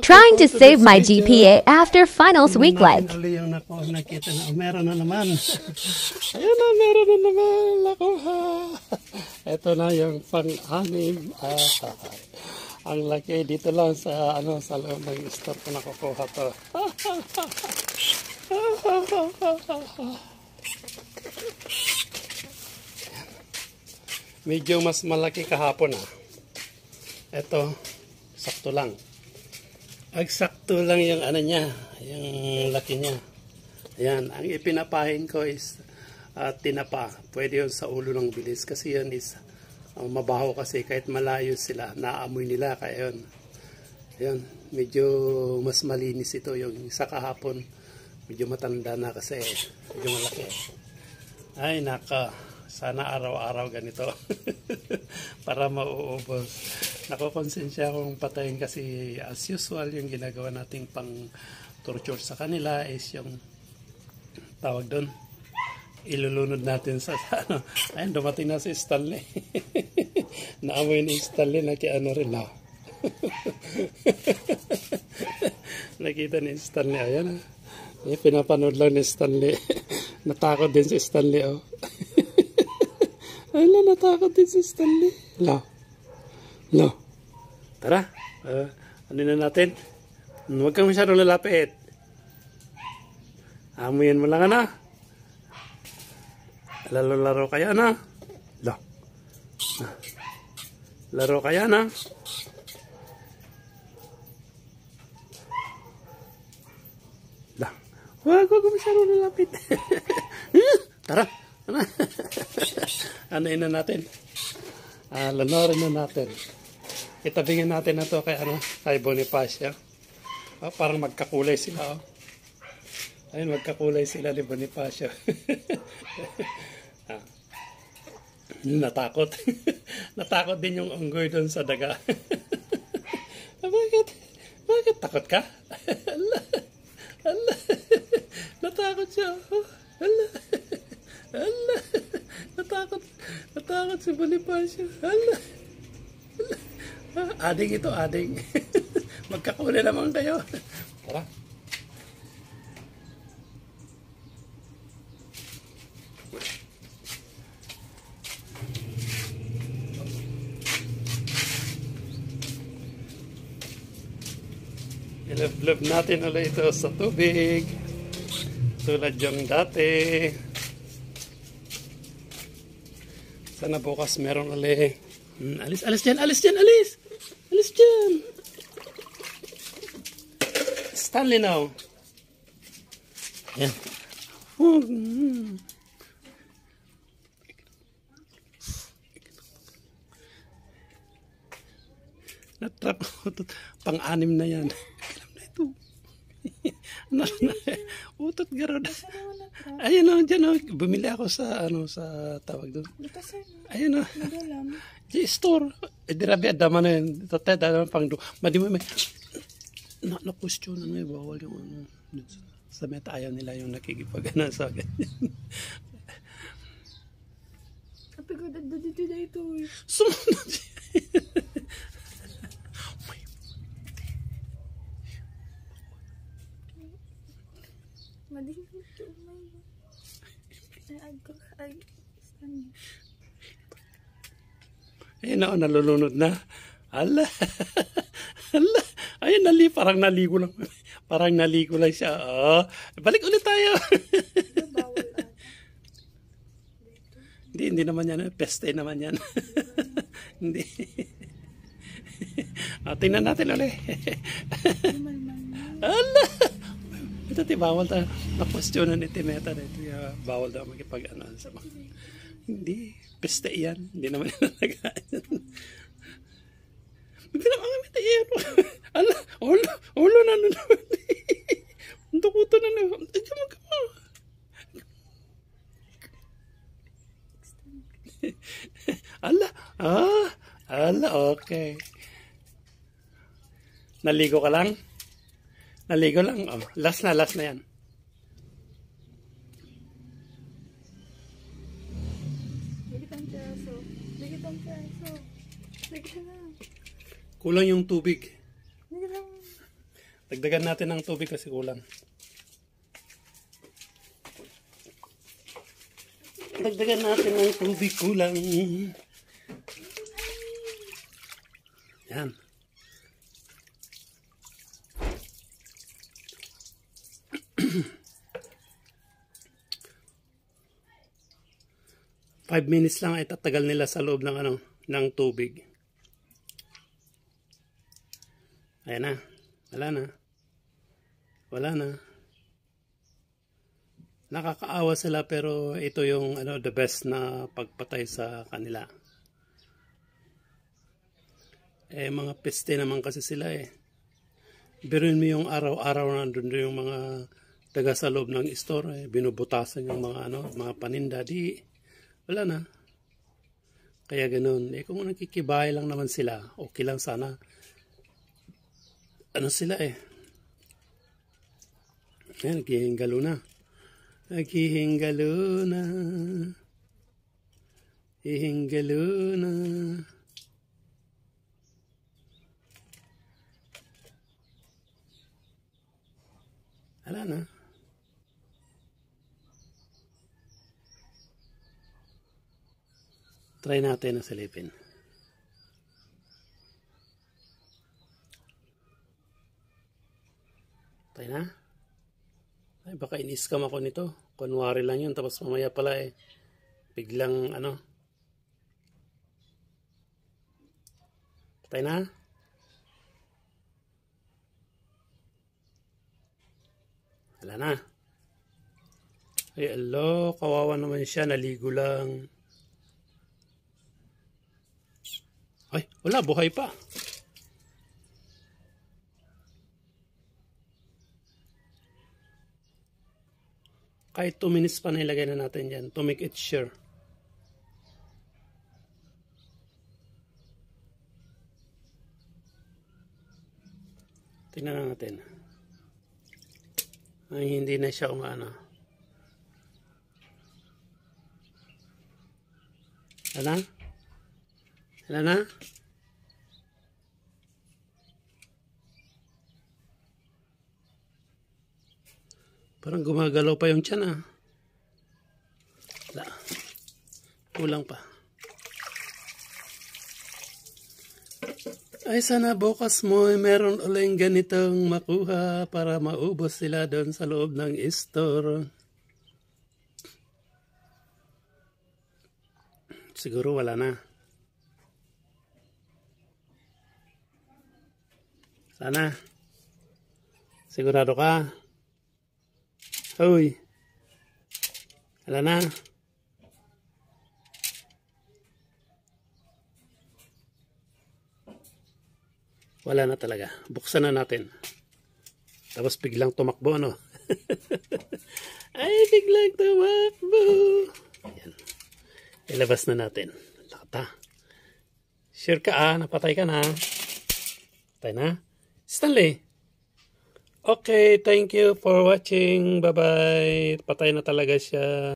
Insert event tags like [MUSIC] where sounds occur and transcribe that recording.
Trying to save my GPA after finals week like. Oh, meron na naman. [LAUGHS] Ayan na, meron na naman. Nakuha. Ito na yung pang-anim. Ah, [LAUGHS] ang laki dito lang sa ano sa loob ng store ko nakukuha to. [LAUGHS] Medyo mas malaki kahapon ah. Ito, sakto lang. Agsakto lang yung ano niya, yung laki niya. Ayan, ang ipinapahin ko is uh, tinapa. Pwede yun sa ulo ng bilis kasi yun is uh, mabaho kasi kahit malayo sila, naamoy nila kaya yun. Ayan, medyo mas malinis ito yung sa kahapon. Medyo matanda na kasi medyo malaki. Ay naka, sana araw-araw ganito [LAUGHS] para mauubos. Nakokonsensya akong patayin kasi as usual yung ginagawa nating pang torture sa kanila is yung tawag doon ilulunod natin sa [LAUGHS] ano. Ayun, dumating na si Stanley. [LAUGHS] Naamoy ni Stanley na ano rin na. Nakita ni Stanley, ayan ah. Eh, pinapanood lang ni Stanley. Natakot din si Stanley, oh. Ala, natakot din si Stanley. Ala. Ala. Tara. Uh, ano na natin? Huwag kang masyadong lalapit. Amuyan mo lang, ana. Lalo-laro kaya, na. La. Laro kaya, na. La. Huwag, huwag masyadong lalapit. [LAUGHS] Tara. Tara. [LAUGHS] ano na natin? Uh, lanorin na natin. Itabingin natin na to kay, ano, kay Bonifacio. Oh, parang magkakulay sila. Oh. Ayun, magkakulay sila ni Bonifacio. [LAUGHS] ah. Natakot. [LAUGHS] Natakot din yung unggoy doon sa daga. [LAUGHS] Bakit? Bakit takot ka? Ala. Ala. Natakot siya. Ala. Ala. Natakot. Natakot si Bonifacio. Ala. Ala. Ading ito, ading. [LAUGHS] Magkakulay naman kayo. Tara. Ilab-lab natin ulit ito sa tubig. Tulad yung dati. Sana bukas meron ulit. Hmm, alis, alis dyan, alis dyan, alis! Alis dyan! Stanley now. Yan. Oh, mm. Natrap ko. [LAUGHS] Pang-anim na yan. [LAUGHS] Alam na ito. Ano na, utot garod. Ayun o, dyan o. Bumili ako sa, ano, sa tawag doon. Ayun o. Di store. Eh, di rabi, adama na yun. Tatay, adama pang do. Madi mo, may, na, na question na may bawal yung ano. Sa meta ayaw nila yung nakikipagana sa ganyan. Ko, dito na ito eh. Sumunod Madilim ito, may... Ay, ay, ay, stand. Ayun na, oh, nalulunod na. Ala. [LAUGHS] Ala. Ayun, nali, parang naligo lang. [LAUGHS] Parang naligo lang siya. Oh, balik ulit tayo. [LAUGHS] Hindi, hindi naman yan. Peste naman yan. hindi. oh, tingnan natin ulit. Ala. Ito, ti, bawal tayo. Na-questionan ni Timeta na ito. Uh, bawal daw magipag ano sa mga. Hindi. Peste yan. Hindi naman [LAUGHS] yan nagayan. Hindi naman kami tayo. [LAUGHS] Ala, ulo, ulo na na naman. Ang dukuto na naman. Ay, kama, kama. [LAUGHS] Ala, ah, ala, okay. Naligo ka lang? Naligo lang? Oh, last na, last na yan. Kulang yung tubig. Dagdagan natin ng tubig kasi kulang. Dagdagan natin ng tubig kulang. Yan. Five minutes lang ay tatagal nila sa loob ng ano, ng tubig. Ayan na. Wala na. Wala na. Nakakaawa sila pero ito yung ano the best na pagpatay sa kanila. Eh mga peste naman kasi sila eh. Biruin mo yung araw-araw na nandun yung mga taga sa loob ng store eh, binubutasan yung mga ano, mga paninda di wala na. Kaya ganun. Eh kung nakikibahay lang naman sila, okay lang sana. Ano sila eh. Ayan, naghihinggalo na. Naghihinggalo na. Hihinggalo na. Wala na. Try natin na silipin. Try na. Ay, baka in-scam ako nito. Kunwari lang yun. Tapos mamaya pala eh. Biglang ano. Patay na. Wala na. Ay, alo. Kawawa naman siya. Naligo lang. Ay, wala. Buhay pa. Kahit 2 minutes pa na ilagay na natin dyan to make it sure. Tingnan na natin. Ay, hindi na siya umano. Ano? Ano na? Parang gumagalaw pa yung tiyan ah. Wala. Kulang pa. Ay sana bukas mo meron uling ganitong makuha para maubos sila doon sa loob ng store. Siguro wala na. Sana. Sigurado ka. Hoy. Wala na. Wala na talaga. Buksan na natin. Tapos biglang tumakbo, no? [LAUGHS] Ay, biglang tumakbo. Ayan. Ilabas na natin. Lakata. Sure ka ah, napatay ka na. Patay na. Stanley. Okay, thank you for watching. Bye-bye. Patay na talaga siya.